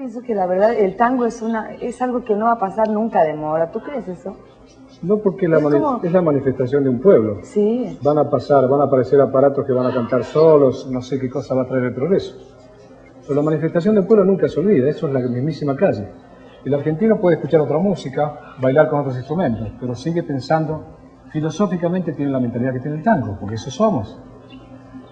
Pienso que la verdad el tango es una es algo que no va a pasar nunca de moda. ¿Tú crees eso? No, porque la Es mani- como- es la manifestación de un pueblo. Sí. Van a pasar, van a aparecer aparatos que van a cantar solos, no sé qué cosa va a traer el progreso. Pero la manifestación del pueblo nunca se olvida, eso es la mismísima calle. El argentino puede escuchar otra música, bailar con otros instrumentos, pero sigue pensando, filosóficamente tiene la mentalidad que tiene el tango, porque eso somos.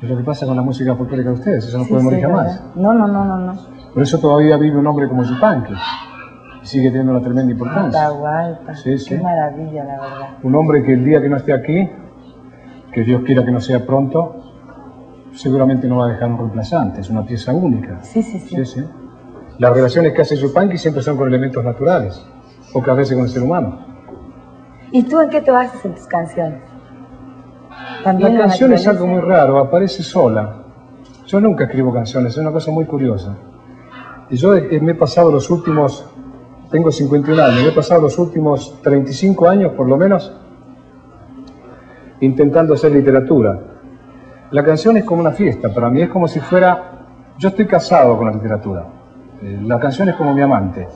Es lo que pasa con la música folclórica de ustedes, eso no Sí, puede morir sí, jamás. no, no, no, no. Por eso todavía vive un hombre como Yupanqui, sigue teniendo una tremenda importancia. Sí, sí. Qué maravilla, la verdad. Un hombre que el día que no esté aquí, que Dios quiera que no sea pronto, seguramente no va a dejar un reemplazante, es una pieza única. Sí, sí, sí. Sí, sí. Las relaciones que hace Yupanqui siempre son con elementos naturales, pocas veces con el ser humano. ¿Y tú en qué te basas en tus canciones? También la canción es algo muy raro, aparece sola. Yo nunca escribo canciones, es una cosa muy curiosa. Y yo eh, me he pasado los últimos, tengo 51 años, me he pasado los últimos 35 años por lo menos intentando hacer literatura. La canción es como una fiesta, para mí es como si fuera, yo estoy casado con la literatura. Eh, La canción es como mi amante.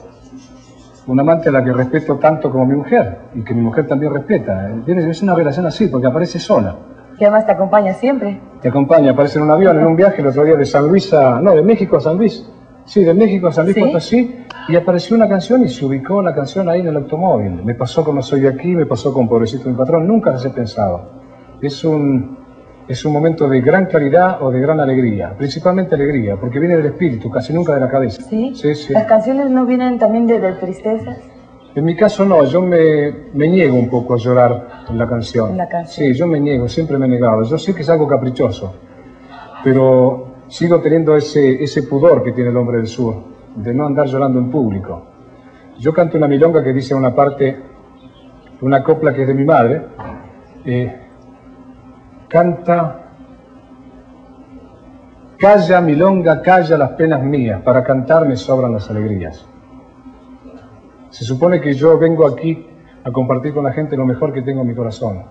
Un amante a la que respeto tanto como mi mujer y que mi mujer también respeta. Eh, Es una relación así, porque aparece sola. Que además te acompaña siempre. Te acompaña, aparece en un avión, en un viaje el otro día de San Luis a... No, de México a San Luis. Sí, de México a San Luis ¿Sí? Potosí. Y apareció una canción y se ubicó la canción ahí en el automóvil. Me pasó con No Soy de Aquí, me pasó con Pobrecito mi patrón. Nunca las he pensado. Es un, es un momento de gran claridad o de gran alegría. Principalmente alegría, porque viene del espíritu, casi nunca de la cabeza. ¿Sí? Sí, sí. Las canciones no vienen también de, de tristezas. En mi caso no, yo me, me niego un poco a llorar en la canción. En la canción. Sí, yo me niego, siempre me he negado. Yo sé que es algo caprichoso, pero sigo teniendo ese, ese pudor que tiene el hombre del sur, de no andar llorando en público. Yo canto una milonga que dice una parte, una copla que es de mi madre, eh, canta, calla milonga, calla las penas mías, para cantar me sobran las alegrías. Se supone que yo vengo aquí a compartir con la gente lo mejor que tengo en mi corazón,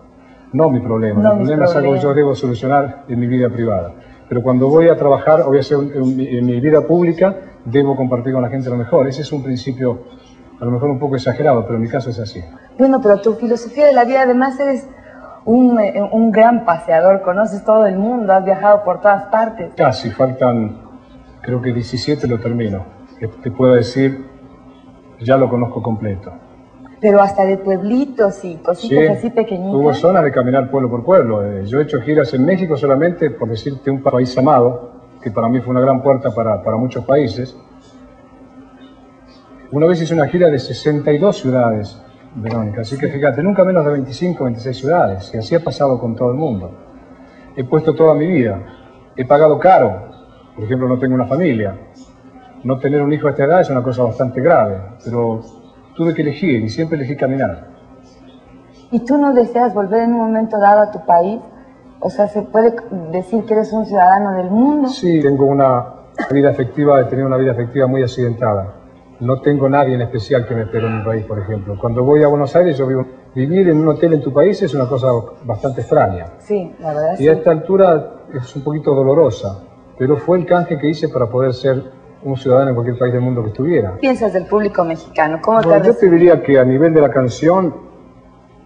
no mi problema. No mi mis problema es algo que yo debo solucionar en mi vida privada. Pero cuando voy a trabajar o voy a hacer un- en, mi, en mi vida pública, debo compartir con la gente lo mejor. Ese es un principio a lo mejor un poco exagerado, pero en mi caso es así. Bueno, pero tu filosofía de la vida, además eres un, eh, un gran paseador, conoces todo el mundo, has viajado por todas partes. Casi, faltan, creo que 17 lo termino. Que te puedo decir, ya lo conozco completo. Pero hasta de pueblitos y cositas así hubo pequeñitas. zonas de caminar pueblo por pueblo. Eh, Yo he hecho giras en México solamente, por decirte, un país amado, que para mí fue una gran puerta para, para muchos países. Una vez hice una gira de 62 ciudades, Verónica, así que fíjate, nunca menos de 25, 26 ciudades, y así ha pasado con todo el mundo. He puesto toda mi vida, he pagado caro, por ejemplo, no tengo una familia. No tener un hijo a esta edad es una cosa bastante grave, pero tuve que elegir y siempre elegí caminar. ¿Y tú no deseas volver en un momento dado a tu país? O sea, ¿se puede decir que eres un ciudadano del mundo? Sí, tengo una vida afectiva, he tenido una vida afectiva muy accidentada. No tengo nadie en especial que me espere en mi país, por ejemplo. Cuando voy a Buenos Aires, yo vivo. Vivir en un hotel en tu país es una cosa bastante extraña. Sí, la verdad sí. Y a esta altura es un poquito dolorosa, pero fue el canje que hice para poder ser un ciudadano en cualquier país del mundo que estuviera. ¿Qué piensas del público mexicano? ¿Cómo te Bueno, yo res- te diría que a nivel de la canción,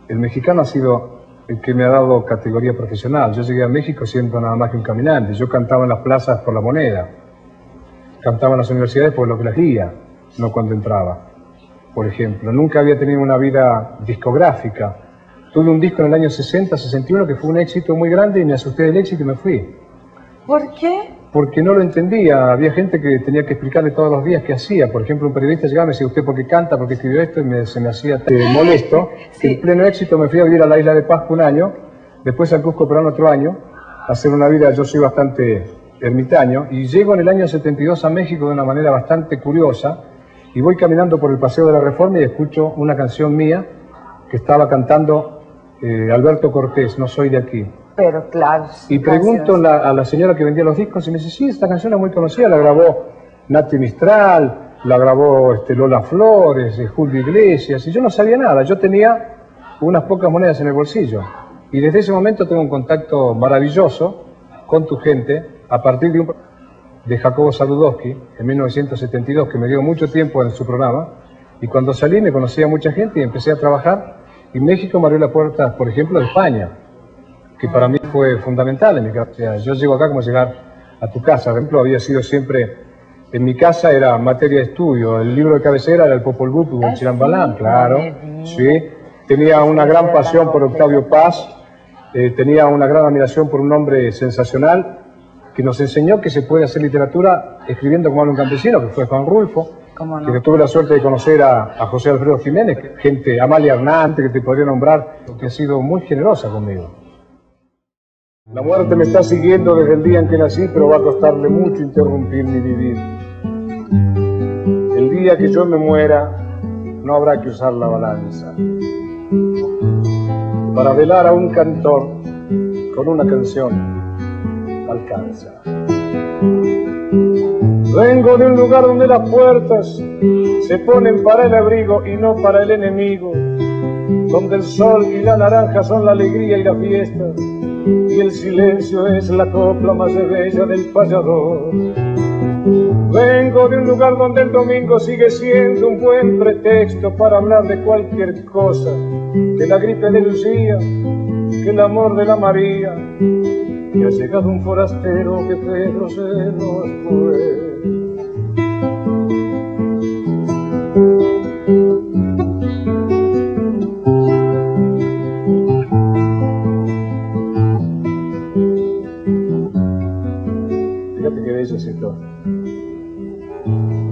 el mexicano ha sido el que me ha dado categoría profesional. Yo llegué a México siendo nada más que un caminante. Yo cantaba en las plazas por la moneda. Cantaba en las universidades por lo que las guía, no cuando entraba. Por ejemplo, nunca había tenido una vida discográfica. Tuve un disco en el año 60, 61 que fue un éxito muy grande y me asusté del éxito y me fui ¿Por qué? Porque no lo entendía. Había gente que tenía que explicarle todos los días qué hacía. Por ejemplo, un periodista llegaba y me decía, ¿usted por qué canta? ¿Por qué escribió esto? Y me- se me hacía eh, molesto. Sí. En pleno éxito me fui a vivir a la isla de Pascua un año, después al Cusco Perón otro año, a hacer una vida, yo soy bastante ermitaño, y llego en el año 72 a México de una manera bastante curiosa, y voy caminando por el Paseo de la Reforma y escucho una canción mía que estaba cantando eh, Alberto Cortés, No soy de aquí. Pero claro. Y pregunto la- a la señora que vendía los discos y me dice, sí, esta canción es muy conocida, la grabó Nati Mistral, la grabó este, Lola Flores, eh, Julio Iglesias, y yo no sabía nada, yo tenía unas pocas monedas en el bolsillo. Y desde ese momento tengo un contacto maravilloso con tu gente a partir de un... de Jacobo Saludowski en 1972, que me dio mucho tiempo en su programa, y cuando salí me conocí a mucha gente y empecé a trabajar, y México me abrió la puerta, por ejemplo, de España, que para mí fue fundamental en mi casa. yo llego acá como llegar a tu casa, por ejemplo, había sido siempre, en mi casa era materia de estudio, el libro de cabecera era el Popol Vuh de Chirambalán, claro, sí, tenía una gran pasión por Octavio Paz, eh, tenía una gran admiración por un hombre sensacional, que nos enseñó que se puede hacer literatura escribiendo como habla un campesino, que fue Juan Rulfo, que tuve la suerte de conocer a, José Alfredo Jiménez, gente, Amalia Hernández, que te podría nombrar, que ha sido muy generosa conmigo. La muerte me está siguiendo desde el día en que nací, pero va a costarle mucho interrumpir mi vivir. El día que yo me muera, no habrá que usar la balanza. Para velar a un cantor con una canción alcanza. Vengo de un lugar donde las puertas se ponen para el abrigo y no para el enemigo, donde el sol y la naranja son la alegría y la fiesta, y el silencio es la copla más bella del payador. Vengo de un lugar donde el domingo sigue siendo un buen pretexto para hablar de cualquier cosa, que la gripe de Lucía, que el amor de la María, y ha llegado un forastero que Pedro se nos fue.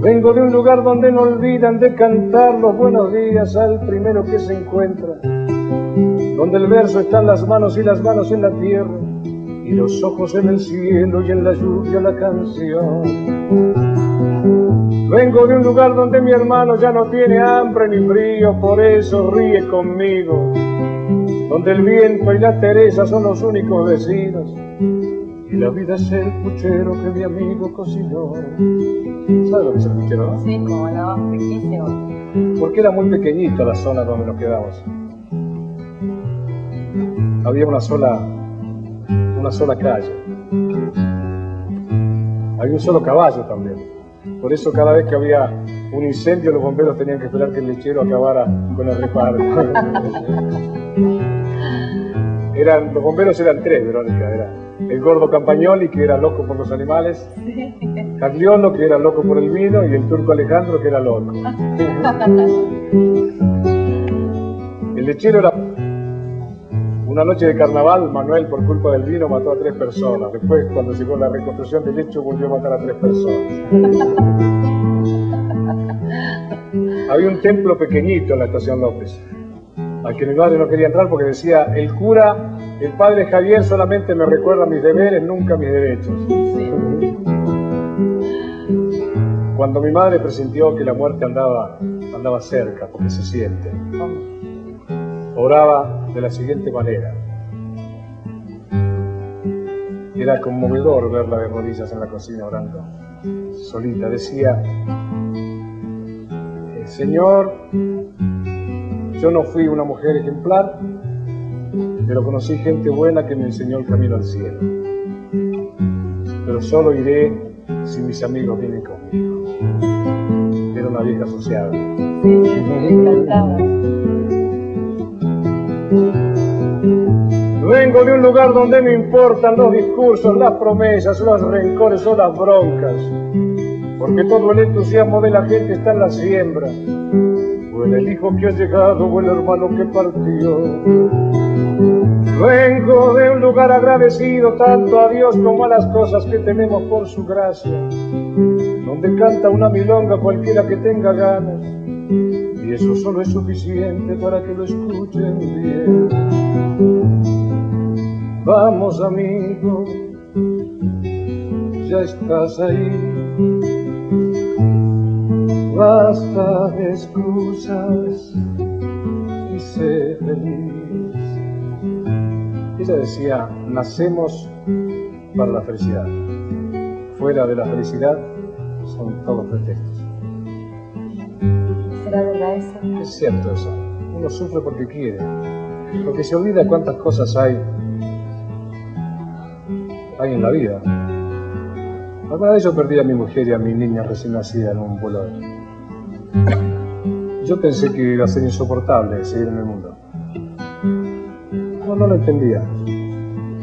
Vengo de un lugar donde no olvidan de cantar los buenos días al primero que se encuentra, donde el verso está en las manos y las manos en la tierra y los ojos en el cielo y en la lluvia la canción. Vengo de un lugar donde mi hermano ya no tiene hambre ni frío, por eso ríe conmigo. Donde el viento y la Teresa son los únicos vecinos y la vida es el puchero que mi amigo cocinó. ¿Sabes lo que es el puchero? Sí, como no, riquísimo. Porque era muy pequeñito la zona donde nos quedamos. Había una sola una sola calle. Había un solo caballo también. Por eso cada vez que había un incendio los bomberos tenían que esperar que el lechero acabara con el reparto. eran, los bomberos eran tres, Verónica. Era el gordo Campagnoli, que era loco por los animales, Cagliolo, que era loco por el vino, y el turco Alejandro, que era loco. el lechero era una noche de carnaval, Manuel, por culpa del vino, mató a tres personas. Después, cuando llegó la reconstrucción del hecho, volvió a matar a tres personas. Había un templo pequeñito en la estación López, al que mi madre no quería entrar porque decía, el cura, el padre Javier solamente me recuerda mis deberes, nunca mis derechos. Cuando mi madre presintió que la muerte andaba, andaba cerca, porque se siente, oraba de la siguiente manera. Era conmovedor verla de rodillas en la cocina orando, solita. Decía, Señor, yo no fui una mujer ejemplar, pero conocí gente buena que me enseñó el camino al cielo. Pero solo iré si mis amigos vienen conmigo. Era una vieja asociada. Vengo de un lugar donde no importan los discursos, las promesas, los rencores o las broncas, porque todo el entusiasmo de la gente está en la siembra, o en el hijo que ha llegado o el hermano que partió. Vengo de un lugar agradecido tanto a Dios como a las cosas que tenemos por su gracia, donde canta una milonga cualquiera que tenga ganas y eso solo es suficiente para que lo escuchen bien. Vamos amigo, ya estás ahí. Basta de excusas y sé feliz. Ella decía, nacemos para la felicidad. Fuera de la felicidad son todos pretextos. Es cierto eso. Uno sufre porque quiere. Porque se olvida cuántas cosas hay, hay en la vida. Alguna vez yo perdí a mi mujer y a mi niña recién nacida en un vuelo. Yo pensé que iba a ser insoportable seguir en el mundo. No, lo entendía.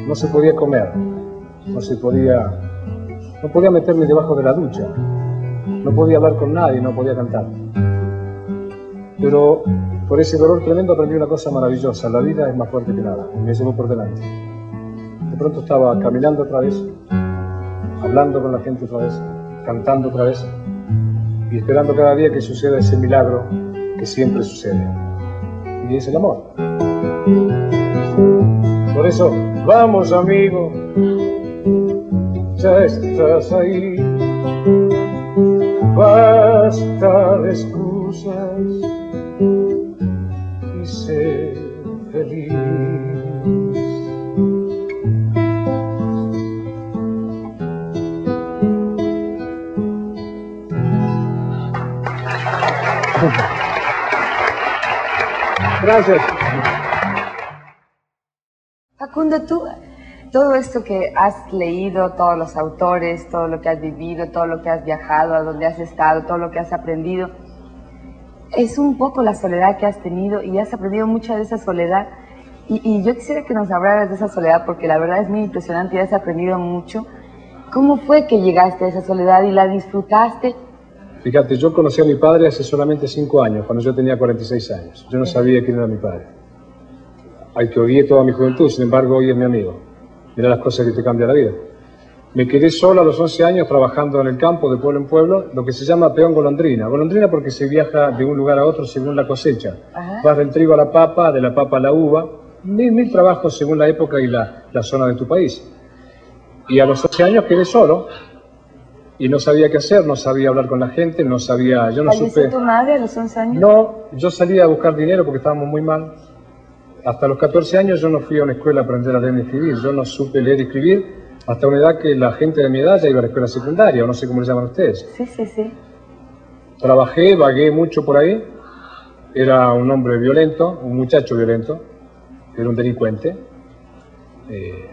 No se podía comer, no se podía... No podía meterme debajo de la ducha, no podía hablar con nadie, no podía cantar. Pero por ese dolor tremendo aprendí una cosa maravillosa, la vida es más fuerte que nada, me llevó por delante. De pronto estaba caminando otra vez, hablando con la gente otra vez, cantando otra vez, y esperando cada día que suceda ese milagro que siempre sucede. Y es el amor. Por eso, vamos amigo, ya estás ahí. Basta de excusas y sé feliz. Gracias. Facundo, tú, todo esto que has leído, todos los autores, todo lo que has vivido, todo lo que has viajado, a donde has estado, todo lo que has aprendido, es un poco la soledad que has tenido y has aprendido mucha de esa soledad. Y, yo quisiera que nos hablaras de esa soledad porque la verdad es muy impresionante y has aprendido mucho. ¿Cómo fue que llegaste a esa soledad y la disfrutaste? Fíjate, yo conocí a mi padre hace solamente cinco años, cuando yo tenía 46 años. Yo no sabía quién era mi padre. Hay que odié toda mi juventud, sin embargo, hoy es mi amigo. Mira las cosas que te cambian la vida. Me quedé solo a los 11 años trabajando en el campo, de pueblo en pueblo, lo que se llama peón golondrina. Golondrina porque se viaja de un lugar a otro según la cosecha. Ajá. Vas del trigo a la papa, de la papa a la uva. Mil, mil trabajos según la época y la, la zona de tu país. Y a los 11 años quedé solo y no sabía qué hacer, no sabía hablar con la gente, no sabía, yo no ¿Falleció supe... tu madre a los 11 años? No, yo salía a buscar dinero porque estábamos muy mal. Hasta los 14 años yo no fui a una escuela a aprender a leer y escribir. Yo no supe leer y escribir hasta una edad que la gente de mi edad ya iba a la escuela secundaria, o no sé cómo le llaman ustedes. Sí, sí, sí. Trabajé, vagué mucho por ahí. Era un hombre violento, un muchacho violento. Era un delincuente. Eh,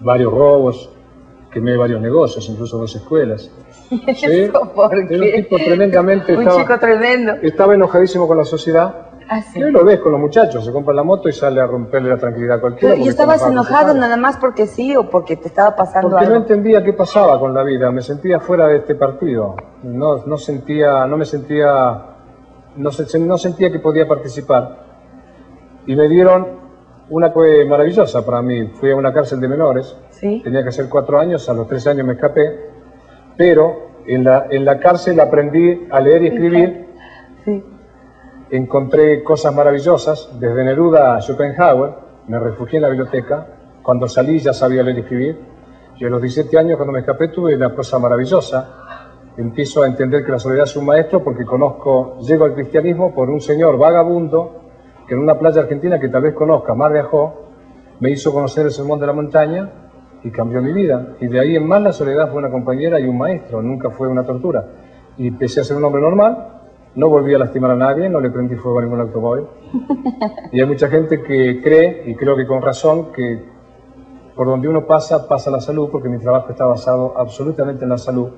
varios robos, quemé varios negocios, incluso dos escuelas. Sí, ¿Eso por Era un qué? tipo tremendamente... Un estaba- chico tremendo. estaba enojadísimo con la sociedad. Ah, sí. Y hoy lo ves con los muchachos, se compra la moto y sale a romperle la tranquilidad a cualquiera. Pero, ¿Y estabas enojado nada más porque sí o porque te estaba pasando Porque no algo? entendía qué pasaba con la vida, me sentía fuera de este partido. No, no sentía, no me sentía, no, se- no sentía que podía participar. Y me dieron una que maravillosa para mí. Fui a una cárcel de menores, Sí. tenía que hacer cuatro años, a los tres años me escapé, pero en la, en la cárcel aprendí a leer y escribir Sí. Encontré cosas maravillosas, desde Neruda a Schopenhauer, me refugié en la biblioteca, cuando salí ya sabía leer y escribir, y a los 17 años cuando me escapé tuve una cosa maravillosa, empiezo a entender que la soledad es un maestro porque conozco, llego al cristianismo por un señor vagabundo que en una playa argentina que tal vez conozca, Mar de Ajó, me hizo conocer el sermón de la montaña y cambió mi vida. Y de ahí en más la soledad fue una compañera y un maestro, nunca fue una tortura. Y empecé a ser un hombre normal, no volví a lastimar a nadie, no le prendí fuego a ningún automóvil. Y hay mucha gente que cree, y creo que con razón, que por donde uno pasa, pasa la salud, porque mi trabajo está basado absolutamente en la salud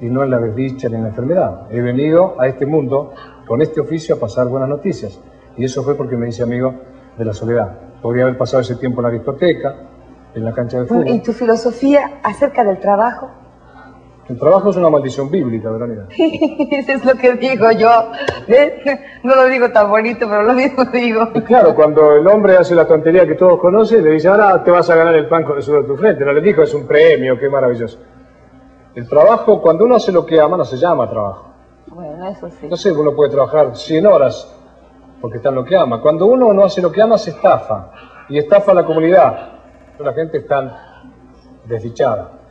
y no en la desdicha ni en la enfermedad. He venido a este mundo con este oficio a pasar buenas noticias. Y eso fue porque me hice amigo de la soledad. Podría haber pasado ese tiempo en la discoteca, en la cancha de ¿Y fútbol. tu filosofía acerca del trabajo? El trabajo es una maldición bíblica, Verónica. Eso es lo que digo yo. ¿Ves? No lo digo tan bonito, pero lo mismo digo. Y claro, cuando el hombre hace la tontería que todos conocen, le dice, ahora te vas a ganar el pan con el sudor de tu frente. No le dijo, es un premio, qué maravilloso. El trabajo, cuando uno hace lo que ama, no se llama trabajo. Bueno, eso sí. No sé, uno puede trabajar 100 horas porque está en lo que ama. Cuando uno no hace lo que ama, se estafa. Y estafa a la comunidad. La gente está desdichada.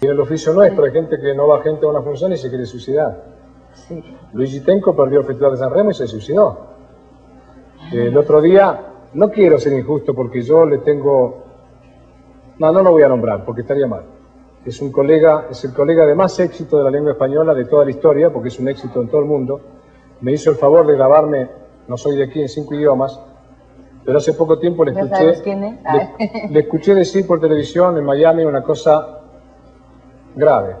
Y en el oficio nuestro hay gente que no va gente a una función y se quiere suicidar. Sí. Luigi Tenco perdió el Festival de San Remo y se suicidó. El otro día, no quiero ser injusto porque yo le tengo... No, no lo voy a nombrar porque estaría mal. Es un colega, es el colega de más éxito de la lengua española de toda la historia porque es un éxito en todo el mundo. Me hizo el favor de grabarme, no soy de aquí, en cinco idiomas, pero hace poco tiempo le ¿Ya escuché, es? Ah. le, le escuché decir por televisión en Miami una cosa grave,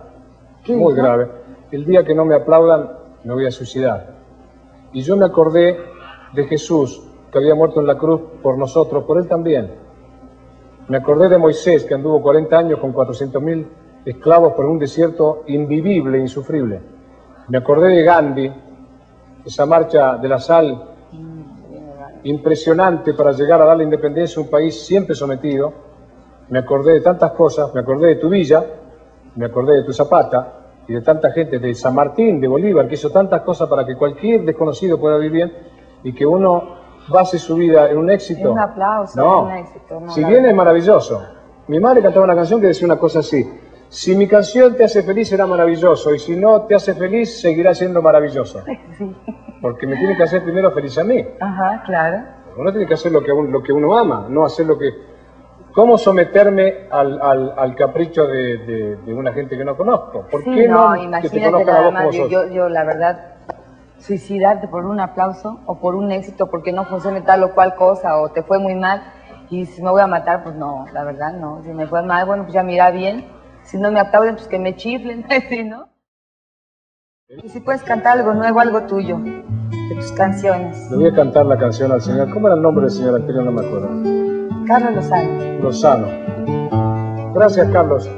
muy grave. El día que no me aplaudan, me voy a suicidar. Y yo me acordé de Jesús, que había muerto en la cruz por nosotros, por él también. Me acordé de Moisés, que anduvo 40 años con 400.000 esclavos por un desierto invivible, insufrible. Me acordé de Gandhi, esa marcha de la sal impresionante para llegar a dar la independencia a un país siempre sometido. Me acordé de tantas cosas, me acordé de tu villa, me acordé de tu zapata y de tanta gente, de San Martín, de Bolívar, que hizo tantas cosas para que cualquier desconocido pueda vivir bien y que uno base su vida en un éxito. Un aplauso, No, un éxito. no, si bien es maravilloso. Mi madre cantaba una canción que decía una cosa así. Si mi canción te hace feliz será maravilloso y si no te hace feliz seguirá siendo maravilloso. Sí. Porque me tiene que hacer primero feliz a mí. Ajá, claro. Uno tiene que hacer lo que, un- lo que uno ama, no hacer lo que... ¿Cómo someterme al, al- al capricho de, de- de una gente que no conozco? ¿Por Sí, qué no, no, que te imagínate conozcan a nada vos más. como Yo, yo, yo, la verdad, suicidarte por un aplauso o por un éxito porque no funcione tal o cual cosa o te fue muy mal y si me voy a matar, pues no, la verdad no. Si me fue mal, bueno, pues ya me irá bien. Si no me aplauden, pues que me chiflen, ¿sí, no? Y si puedes cantar algo nuevo, algo tuyo, de tus canciones. Le voy a cantar la canción al señor. ¿Cómo era el nombre del señor anterior? No me acuerdo. Carlos Lozano. Lozano. Gracias, Carlos.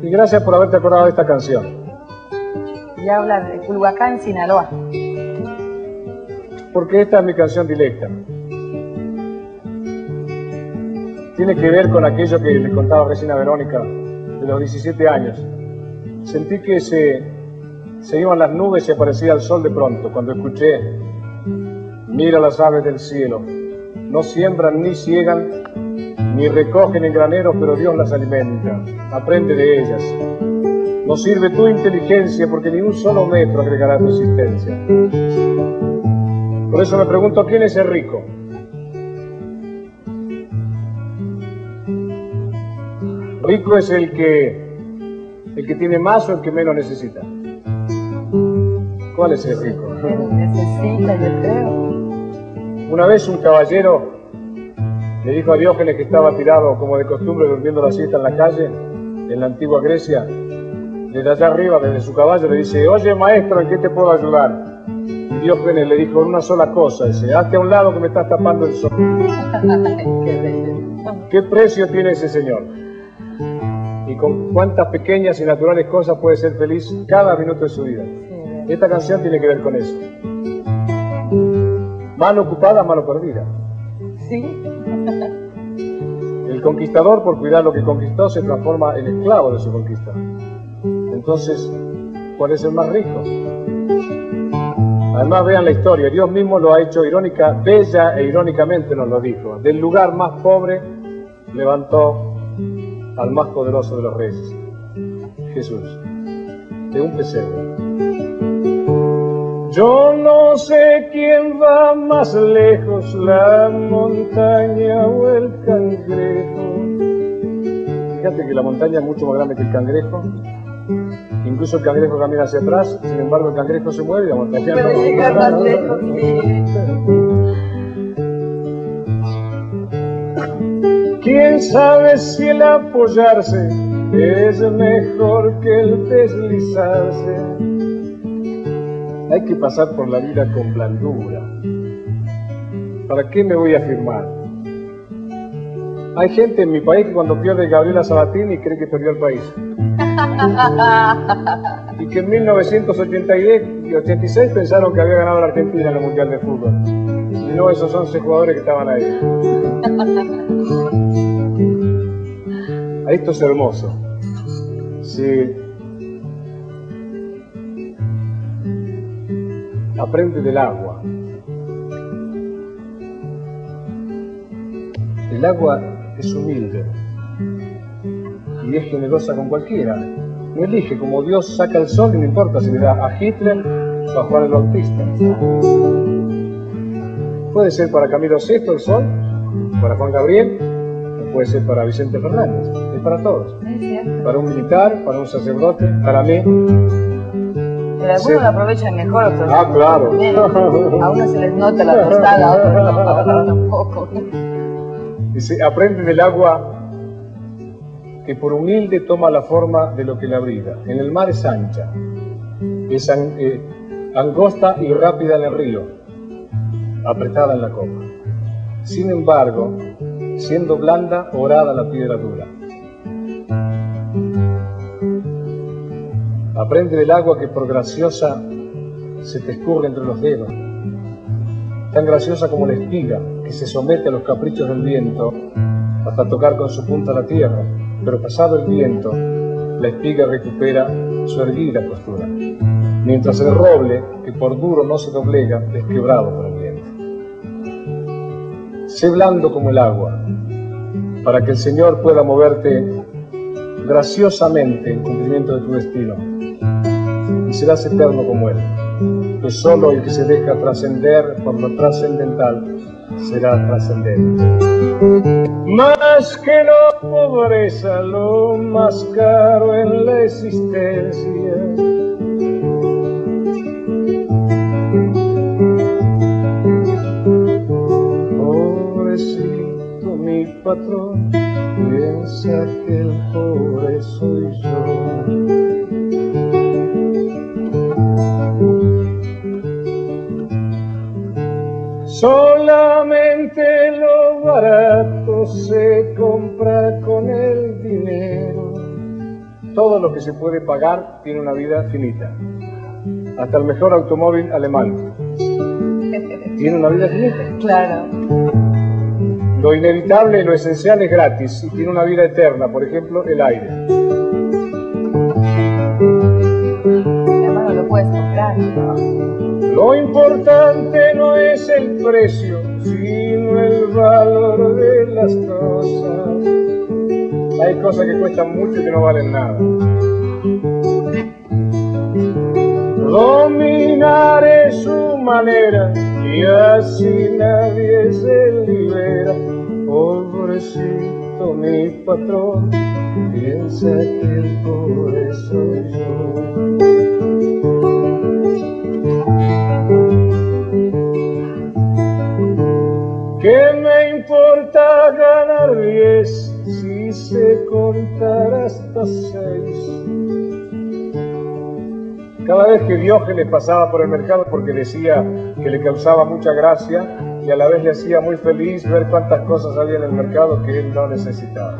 Y gracias por haberte acordado de esta canción. Y habla de Culhuacán, Sinaloa. Porque esta es mi canción directa. Tiene que ver con aquello que le contaba recién a Verónica, de los 17 años. Sentí que se, se iban las nubes y aparecía el sol de pronto, cuando escuché, mira las aves del cielo, no siembran ni ciegan, ni recogen en graneros, pero Dios las alimenta, aprende de ellas. No sirve tu inteligencia porque ni un solo metro agregará tu existencia. Por eso me pregunto, ¿quién es el rico? Rico es el que el que tiene más o el que menos necesita. ¿Cuál es el rico? Pero necesita, yo creo. Una vez un caballero le dijo a Diógenes que estaba tirado como de costumbre durmiendo la siesta en la calle, en la antigua Grecia, desde allá arriba, desde su caballo, le dice, oye maestro, ¿en qué te puedo ayudar? Y Diógenes le dijo una sola cosa, dice, hazte a un lado que me estás tapando el sol. Qué bello. ¿Qué precio tiene ese señor? Y con cuántas pequeñas y naturales cosas puede ser feliz cada minuto de su vida. Esta canción tiene que ver con eso. Mano ocupada, mano perdida. Sí, El conquistador, por cuidar lo que conquistó, se transforma en esclavo de su conquista. Entonces, ¿cuál es el más rico? Además, vean la historia. Dios mismo lo ha hecho irónica, bella e irónicamente nos lo dijo. Del lugar más pobre levantó al más poderoso de los reyes, Jesús, de un pesebre. Yo no sé quién va más lejos, la montaña o el cangrejo. Fíjate que la montaña es mucho más grande que el cangrejo. Incluso el cangrejo camina hacia atrás, sin embargo el cangrejo se mueve y la montaña no. llegar más lejos. sí. ¿Quién sabe si el apoyarse es mejor que el deslizarse? Hay que pasar por la vida con blandura. ¿Para qué me voy a afirmar? Hay gente en mi país que cuando pierde Gabriela Sabatini cree que perdió el país. Y que en 1986 y 86 pensaron que había ganado la Argentina en el Mundial de Fútbol. Y no esos 11 jugadores que estaban ahí. Esto es hermoso. Sí. Aprende del agua. El agua es humilde y es generosa con cualquiera. No elige, como Dios saca el sol y no importa si le da a Hitler o a Juan el Bautista. Puede ser para Camilo VI el sol, para Juan Gabriel, o puede ser para Vicente Fernández. Es para todos. Para un militar, para un sacerdote, para mí. Pero algunos lo aprovechan mejor, otros Ah, claro. Bien. A unos se les nota la tostada, a otros no, a otros tampoco. Dice, aprende del agua que por humilde toma la forma de lo que la abriga. En el mar es ancha, es eh, angosta y rápida en el río, apretada en la copa. Sin embargo, siendo blanda, orada la piedra dura. Aprende del agua que por graciosa se te escurre entre los dedos, tan graciosa como la espiga que se somete a los caprichos del viento hasta tocar con su punta la tierra, pero pasado el viento, la espiga recupera su erguida postura, mientras el roble, que por duro no se doblega, es quebrado por el viento. Sé blando como el agua, para que el Señor pueda moverte graciosamente en cumplimiento de tu destino, serás eterno como Él, que solo el que se deja trascender por lo trascendental será trascendente. Más que la pobreza, lo más caro en la existencia. Pobrecito mi patrón, piensa que el pobre soy Solamente lo barato se compra con el dinero. Todo lo que se puede pagar tiene una vida finita. Hasta el mejor automóvil alemán tiene una vida finita. Claro. Lo inevitable y lo esencial es gratis y tiene una vida eterna, por ejemplo, el aire. Además no lo puedes comprar. Lo importante no es el precio, sino el valor de las cosas. Hay cosas que cuestan mucho y que no valen nada. Dominar es su manera y así nadie se libera. Pobrecito mi patrón, piensa que el pobre soy yo. Ganar diez si se contar hasta seis? Cada vez que Diógenes pasaba por el mercado porque decía que le causaba mucha gracia y a la vez le hacía muy feliz ver cuántas cosas había en el mercado que él no necesitaba.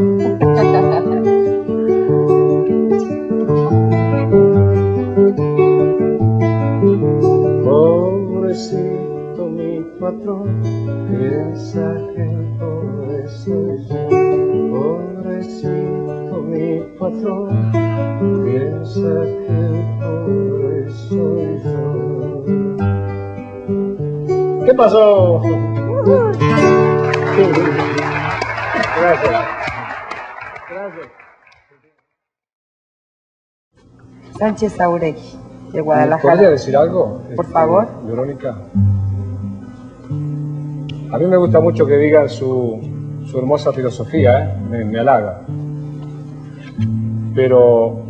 Pobrecito mi patrón piensa que pobre soy yo, que pobre soy yo. ¿Qué pasó? Gracias. Gracias. Sánchez Auregui, de Guadalajara. ¿Podría decir algo? Por favor. Verónica. A mí me gusta mucho que digan su, hermosa filosofía, ¿eh? me, me halaga. Pero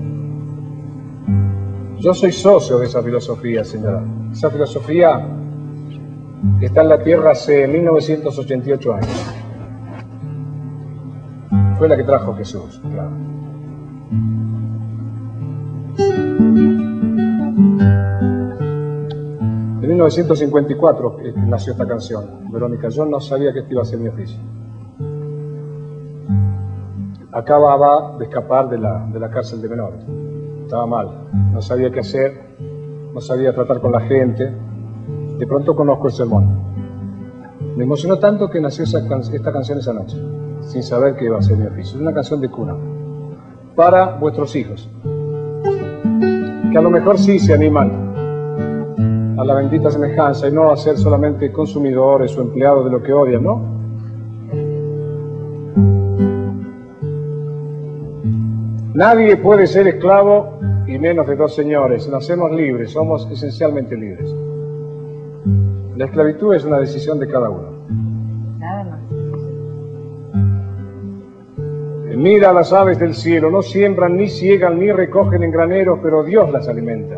yo soy socio de esa filosofía, señora. Esa filosofía está en la Tierra hace 1988 años. Fue la que trajo Jesús, claro. En 1954 nació esta canción, Verónica. Yo no sabía que este iba a ser mi oficio. Acababa de escapar de la, de la cárcel de menores. Estaba mal, no sabía qué hacer, no sabía tratar con la gente. De pronto conozco el sermón. Me emocionó tanto que nació esta canción esa noche, sin saber que iba a ser mi oficio. Es una canción de cuna, para vuestros hijos, que a lo mejor sí se animan a la bendita semejanza y no a ser solamente consumidores o empleados de lo que odian, ¿no? Nadie puede ser esclavo y menos de dos señores. Nacemos libres, somos esencialmente libres. La esclavitud es una decisión de cada uno. Nada más. Mira a las aves del cielo, no siembran, ni ciegan, ni recogen en graneros, pero Dios las alimenta.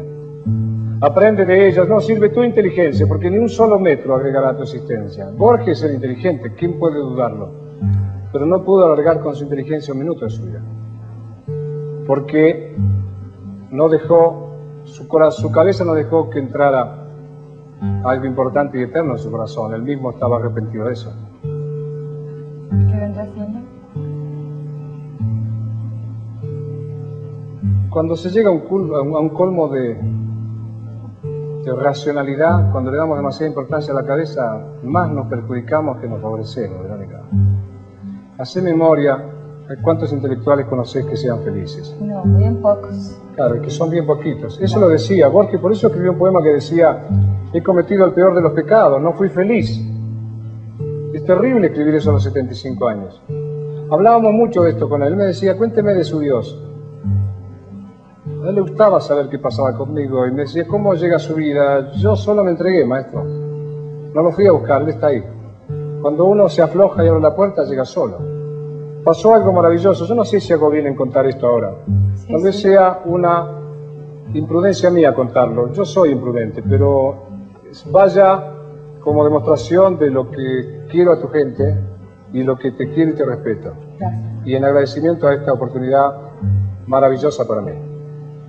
Aprende de ellas, no sirve tu inteligencia, porque ni un solo metro agregará a tu existencia. Borges era inteligente, ¿quién puede dudarlo? Pero no pudo alargar con su inteligencia un minuto de su vida. Porque no dejó, su, su cabeza no dejó que entrara algo importante y eterno en su corazón. Él mismo estaba arrepentido de eso. ¿Qué vendrá haciendo? Cuando se llega a un, colmo de, de racionalidad, cuando le damos demasiada importancia a la cabeza, más nos perjudicamos que nos favorecemos, Verónica. Hace memoria ¿Cuántos intelectuales conocés que sean felices? No, bien pocos. Claro, que son bien poquitos. Eso lo decía Borges, por eso escribió un poema que decía, he cometido el peor de los pecados, no fui feliz. Es terrible escribir eso a los 75 años. Hablábamos mucho de esto con él. Él me decía, cuénteme de su Dios. A él le gustaba saber qué pasaba conmigo y me decía, ¿cómo llega su vida? Yo solo me entregué, maestro. No lo fui a buscar, él está ahí. Cuando uno se afloja y abre la puerta, llega solo pasó algo maravilloso. Yo no sé si hago bien en contar esto ahora. Tal vez sea una imprudencia mía contarlo. Yo soy imprudente, pero vaya como demostración de lo que quiero a tu gente y lo que te quiero y te respeto. Y en agradecimiento a esta oportunidad maravillosa para mí.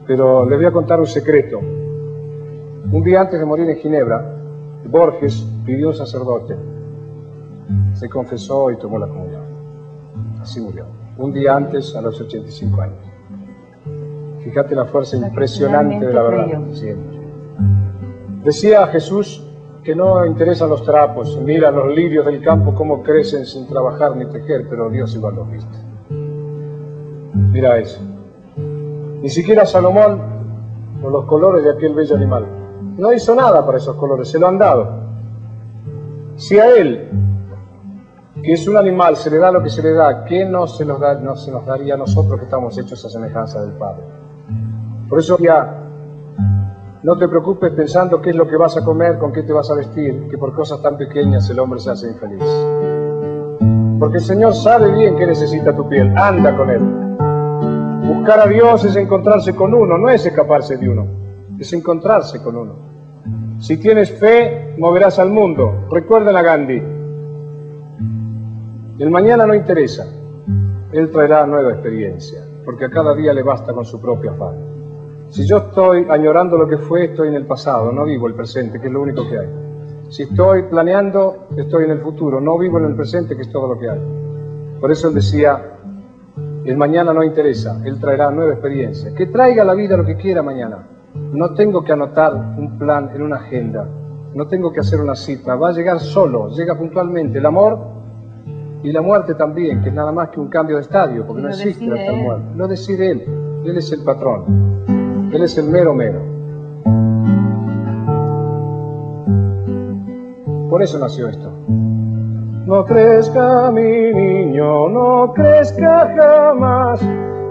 Pero les voy a contar un secreto. Un día antes de morir en Ginebra, Borges pidió un sacerdote. Se confesó y tomó la comunión. Murió. Un día antes, a los 85 años. Fíjate la fuerza impresionante de la verdad. Decía Jesús que no interesan los trapos, mira los lirios del campo cómo crecen sin trabajar ni tejer, pero Dios igual los viste. Mira eso. Ni siquiera Salomón, con los colores de aquel bello animal, no hizo nada para esos colores, se lo han dado. Si a él que es un animal, se le da lo que se le da, ¿qué no se nos, da, no se nos daría a nosotros que estamos hechos a semejanza del Padre? Por eso ya, no te preocupes pensando qué es lo que vas a comer, con qué te vas a vestir, que por cosas tan pequeñas el hombre se hace infeliz. Porque el Señor sabe bien qué necesita tu piel, anda con Él. Buscar a Dios es encontrarse con uno, no es escaparse de uno, es encontrarse con uno. Si tienes fe, moverás al mundo. Recuerden a Gandhi, el mañana no interesa. Él traerá nueva experiencia, porque a cada día le basta con su propio afán. Si yo estoy añorando lo que fue, estoy en el pasado, no vivo el presente, que es lo único que hay. Si estoy planeando, estoy en el futuro, no vivo en el presente, que es todo lo que hay. Por eso él decía, el mañana no interesa, él traerá nueva experiencia. Que traiga la vida lo que quiera mañana. No tengo que anotar un plan en una agenda, no tengo que hacer una cita, va a llegar solo, llega puntualmente. El amor y la muerte también, que es nada más que un cambio de estadio, porque no existe la muerte. Lo decide él. Él es el patrón. Él es el mero mero. Por eso nació esto. No crezca mi niño, no crezca jamás.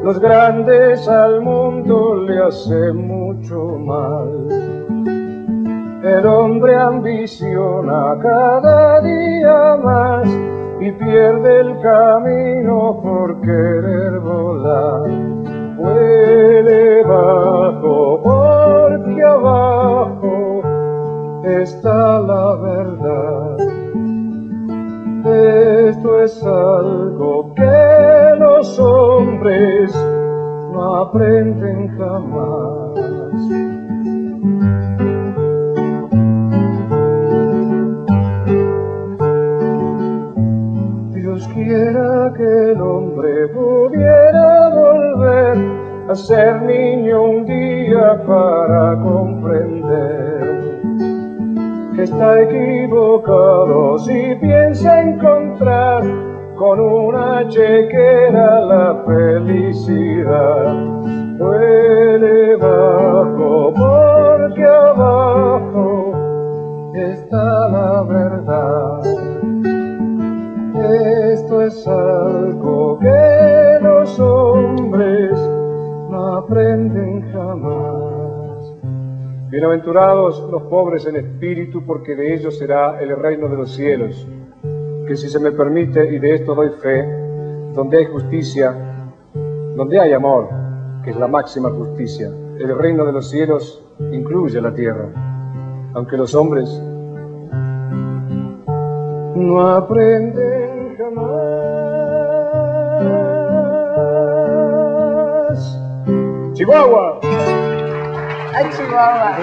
Los grandes al mundo le hacen mucho mal. El hombre ambiciona cada día más y pierde el camino por querer volar. Huele bajo porque abajo está la verdad. Esto es algo que los hombres no aprenden jamás. Quisiera que el hombre pudiera volver a ser niño un día para comprender que está equivocado si piensa encontrar con una chequera la felicidad. Huele bajo porque abajo está la verdad. Es algo que los hombres no aprenden jamás. Bienaventurados los pobres en espíritu, porque de ellos será el reino de los cielos. Que si se me permite, y de esto doy fe, donde hay justicia, donde hay amor, que es la máxima justicia, el reino de los cielos incluye la tierra, aunque los hombres no aprenden jamás. Chihuahua. ¡Ay, Chihuahua!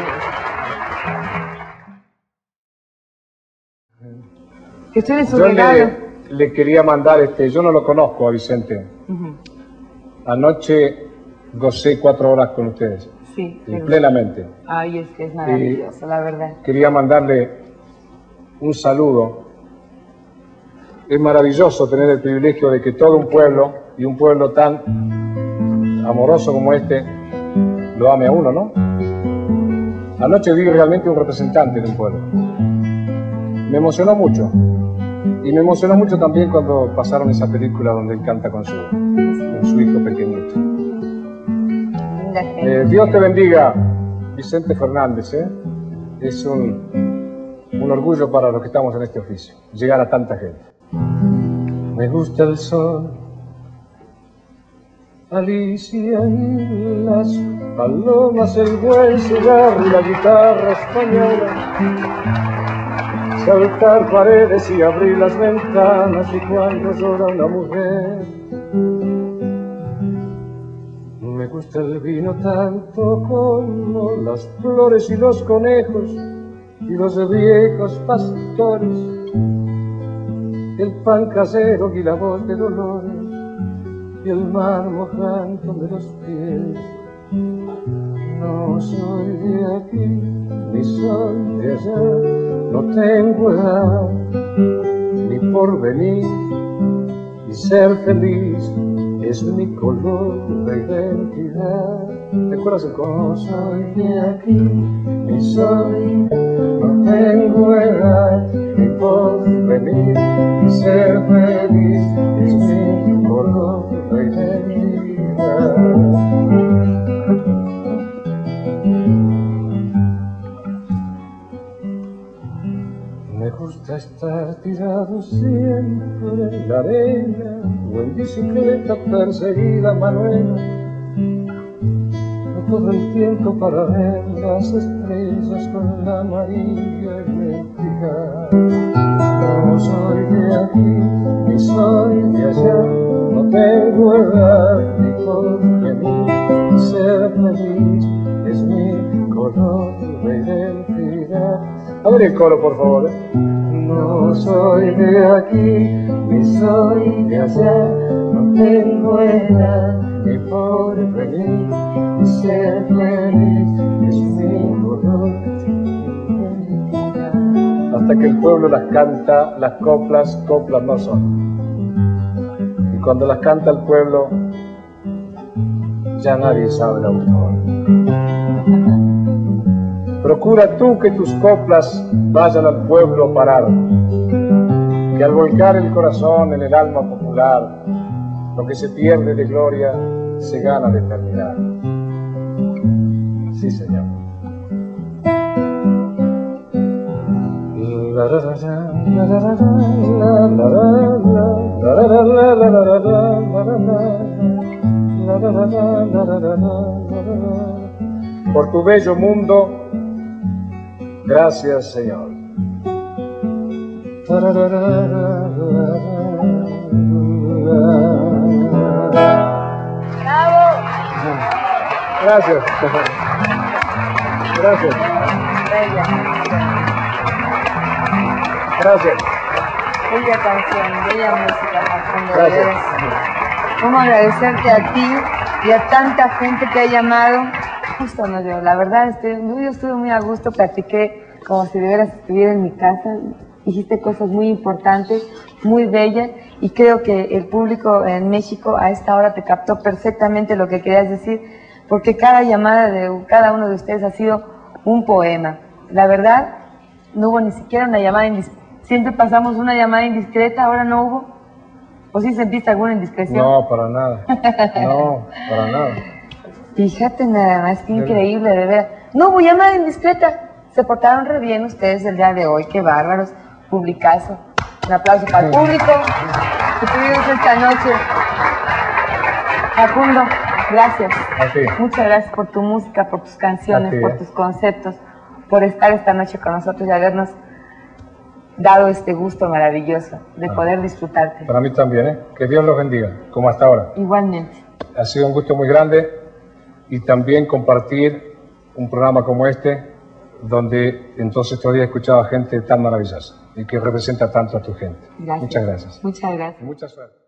Que Yo regalo. le, le quería mandar, este, yo no lo conozco a Vicente. Anoche gocé cuatro horas con ustedes, Sí, y sí. plenamente. Ay, es que es maravilloso, la verdad. Quería mandarle un saludo. Es maravilloso tener el privilegio de que todo un pueblo, y un pueblo tan amoroso como este, lo ame a uno, ¿no? Anoche vi realmente un representante de un pueblo. Me emocionó mucho. Y me emocionó mucho también cuando pasaron esa película donde él canta con su, con su hijo pequeñito. Eh, Dios te bendiga, Vicente Fernández. ¿eh? Es un, un orgullo para los que estamos en este oficio, llegar a tanta gente. Me gusta el sol, Alicia y las palomas, el buen cigarro y la guitarra española. Saltar paredes y abrir las ventanas y cuando llora una mujer. Me gusta el vino tanto como las flores y los conejos y los viejos pastores, el pan casero y la voz de Dolores y el mar mojando de los pies. No soy de aquí ni soy de allá, no tengo edad ni porvenir y ser feliz es mi color de identidad. ¿Te acuerdas el coro? No soy de aquí, ni soy, no tengo edad, ni porvenir, y ser feliz es mi color de identidad. Gusta estar tirado siempre en la arena o en bicicleta perseguida Manuela. No todo el tiempo para ver las estrellas con la amarilla identidad. No soy de aquí, ni soy de allá, no tengo edad ni porvenir. Ser feliz es mi color de identidad. A ver el coro, por favor. ¿eh? No soy de aquí, ni soy de allá, no tengo edad ni por venir, y ser feliz es mi identidad. Hasta que el pueblo las canta, las coplas, coplas no son. Y cuando las canta el pueblo, ya nadie sabe el autor. Procura tú que tus coplas vayan al pueblo a parar, que al volcar el corazón en el alma popular, lo que se pierde de gloria se gana de eternidad. Sí, señor. Por tu bello mundo, gracias Señor. ¡Bravo! Gracias. Gracias. Bella. Gracias. Bella canción, bella música, Gracias. veras. ¿Cómo agradecerte a ti y a tanta gente que ha llamado? Yo, la verdad, estoy, yo estuve muy a gusto, platiqué como si de veras estuviera en mi casa, dijiste cosas muy importantes, muy bellas, y creo que el público en México a esta hora te captó perfectamente lo que querías decir, porque cada llamada de cada uno de ustedes ha sido un poema. La verdad, no hubo ni siquiera una llamada indiscreta. Siempre pasamos una llamada indiscreta, ahora no hubo. ¿O sí sentiste alguna indiscreción? No, para nada. No, para nada. Fíjate nada más, qué increíble, de verdad. No hubo llamada indiscreta. Se portaron re bien ustedes el día de hoy, qué bárbaros. Publicazo. Un aplauso para el público que tuvimos esta noche. Facundo, gracias. A. Muchas gracias por tu música, por tus A canciones, por tus conceptos, por estar esta noche con nosotros y habernos dado este gusto maravilloso de poder disfrutarte. Para mí también, ¿eh? Que Dios los bendiga, como hasta ahora. Igualmente. Ha sido un gusto muy grande y también compartir un programa como este, donde entonces todavía escuchaba gente tan maravillosa y que representa tanto a tu gente. Gracias. Muchas gracias. Muchas gracias. Mucha suerte.